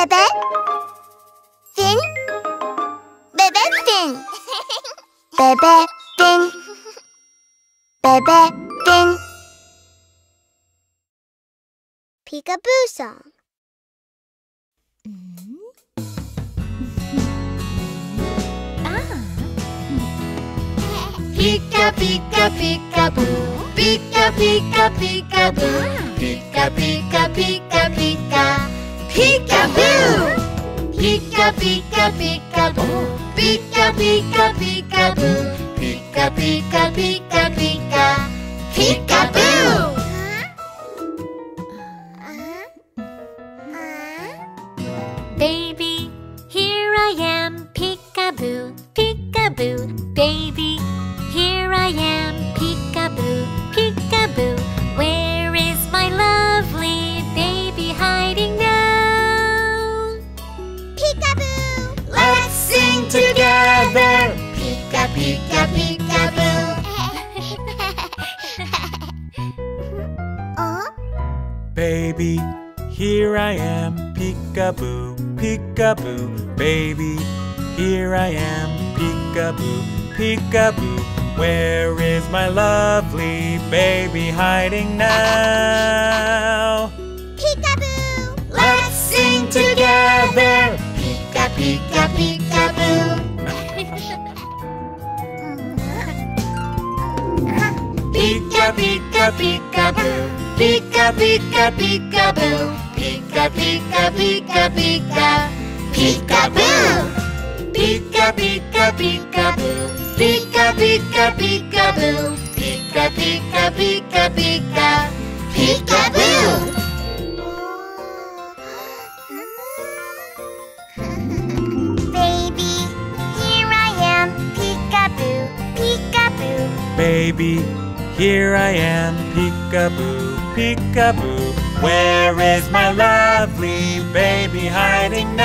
Bebe. Fin. Bebe fin. Bebe fin. Bebe fin. Peekaboo song. Pika pika pika boo. Pika pika pika boo. Pika pika pika pika. Pika boo. Pika pika pika boo. Pika pika pika boo. Pika pika pika pika. Pika boo. Baby, here I am, peekaboo, peekaboo. Baby, here I am, peekaboo, peekaboo. Baby, here I am, peekaboo, peekaboo. Baby, here I am, peekaboo, peekaboo. Where is my lovely baby hiding now? peekaboo. Let's sing together. Pika pika pika boo. Pika pika pika boo. Pika pika pika boo. Pika pika pika pika. Pika boo. Pika pika pika boo. Pika pika pika boo. Pika pika pika pika. Pika boo. Baby, here I am, peekaboo, peekaboo. Baby, here I am, peekaboo, peekaboo. Where is my lovely baby hiding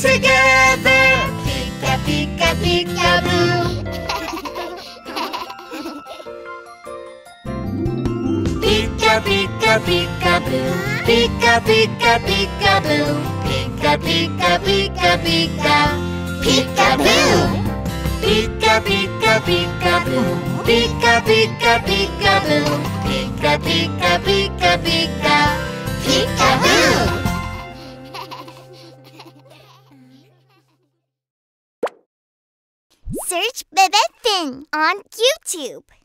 together. Pika pika pika boo. Pika pika pika boo. Pika pika pika boo. Pika pika pika pika. Pika boo. Pika pika pika boo. Pika pika pika boo. Pika pika pika. Search Bebe Fin on YouTube.